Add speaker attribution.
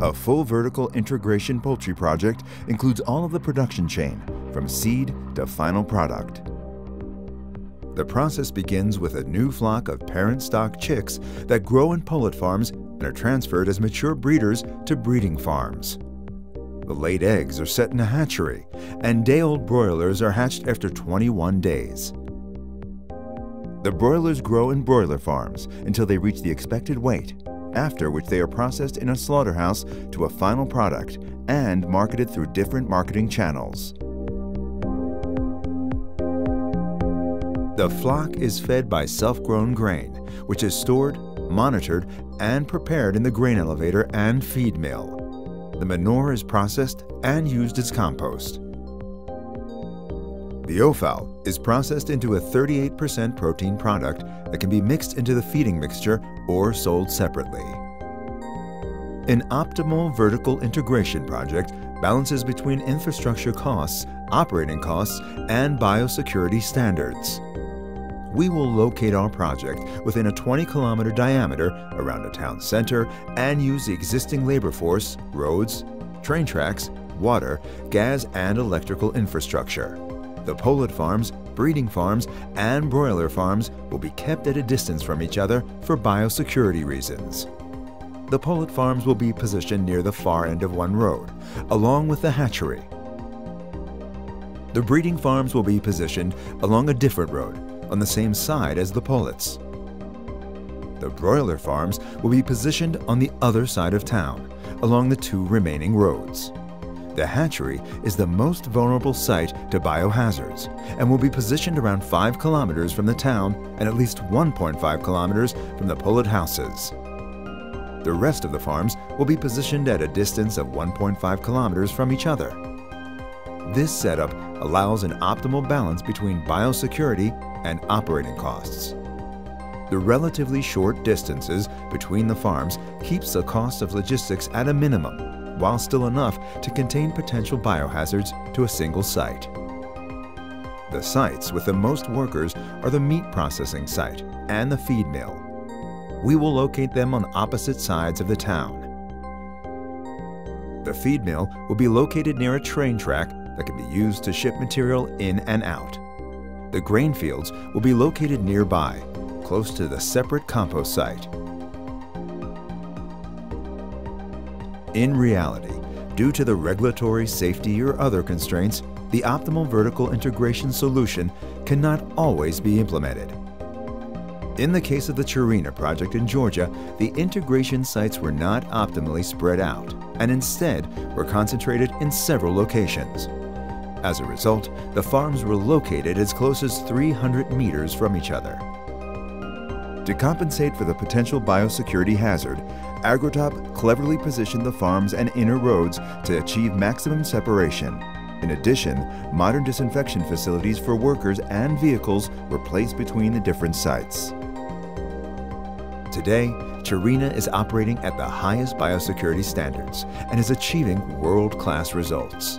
Speaker 1: A full vertical integration poultry project includes all of the production chain, from seed to final product. The process begins with a new flock of parent stock chicks that grow in pullet farms and are transferred as mature breeders to breeding farms. The laid eggs are set in a hatchery, and day-old broilers are hatched after 21 days. The broilers grow in broiler farms until they reach the expected weight, after which they are processed in a slaughterhouse to a final product and marketed through different marketing channels. The flock is fed by self-grown grain, which is stored, monitored, and prepared in the grain elevator and feed mill. The manure is processed and used as compost. The offal is processed into a 38% protein product that can be mixed into the feeding mixture or sold separately. An optimal vertical integration project balances between infrastructure costs, operating costs, and biosecurity standards. We will locate our project within a 20 kilometer diameter around a town center and use the existing labor force, roads, train tracks, water, gas, and electrical infrastructure. The pullet farms, breeding farms, and broiler farms will be kept at a distance from each other for biosecurity reasons. The pullet farms will be positioned near the far end of one road, along with the hatchery. The breeding farms will be positioned along a different road, on the same side as the pullets. The broiler farms will be positioned on the other side of town, along the two remaining roads. The hatchery is the most vulnerable site to biohazards and will be positioned around 5 kilometers from the town and at least 1.5 kilometers from the pullet houses. The rest of the farms will be positioned at a distance of 1.5 kilometers from each other. This setup allows an optimal balance between biosecurity and operating costs. The relatively short distances between the farms keeps the cost of logistics at a minimum while still enough to contain potential biohazards to a single site. The sites with the most workers are the meat processing site and the feed mill. We will locate them on opposite sides of the town. The feed mill will be located near a train track that can be used to ship material in and out. The grain fields will be located nearby, close to the separate compost site. In reality, due to the regulatory, safety, or other constraints, the optimal vertical integration solution cannot always be implemented. In the case of the Chirina project in Georgia, the integration sites were not optimally spread out and instead were concentrated in several locations. As a result, the farms were located as close as 300 meters from each other. To compensate for the potential biosecurity hazard, Agrotop cleverly positioned the farms and inner roads to achieve maximum separation. In addition, modern disinfection facilities for workers and vehicles were placed between the different sites. Today, Chirina is operating at the highest biosecurity standards and is achieving world-class results.